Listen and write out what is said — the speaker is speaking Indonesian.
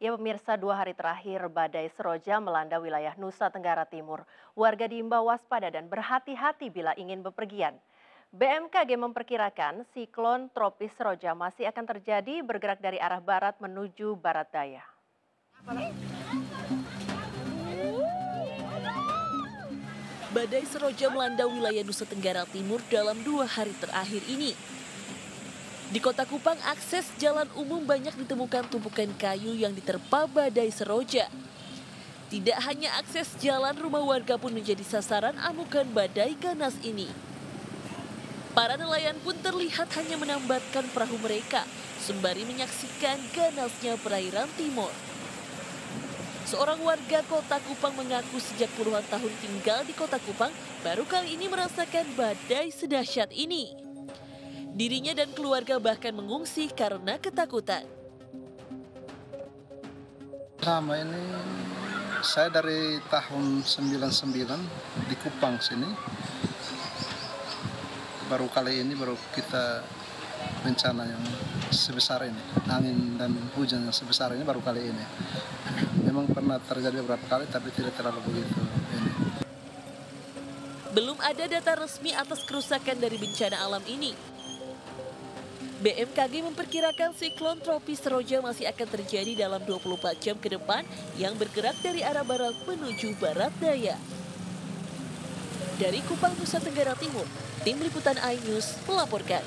Ya pemirsa, dua hari terakhir badai seroja melanda wilayah Nusa Tenggara Timur. Warga diimbau waspada dan berhati-hati bila ingin bepergian. BMKG memperkirakan siklon tropis seroja masih akan terjadi bergerak dari arah barat menuju barat daya. Badai seroja melanda wilayah Nusa Tenggara Timur dalam dua hari terakhir ini. Di kota Kupang, akses jalan umum banyak ditemukan tumpukan kayu yang diterpa badai seroja. Tidak hanya akses jalan, rumah warga pun menjadi sasaran amukan badai ganas ini. Para nelayan pun terlihat hanya menambatkan perahu mereka, sembari menyaksikan ganasnya perairan timur. Seorang warga kota Kupang mengaku sejak puluhan tahun tinggal di kota Kupang, baru kali ini merasakan badai sedahsyat ini. Dirinya dan keluarga bahkan mengungsi karena ketakutan. Sama ini saya dari tahun 99 di Kupang sini. Baru kali ini baru kita bencana yang sebesar ini. Angin dan hujan yang sebesar ini baru kali ini. Memang pernah terjadi beberapa kali tapi tidak terlalu begitu ini. Belum ada data resmi atas kerusakan dari bencana alam ini. BMKG memperkirakan siklon tropis Seroja masih akan terjadi dalam 24 jam ke depan yang bergerak dari arah barat menuju barat daya. Dari Kupang, Nusa Tenggara Timur, tim liputan iNews melaporkan.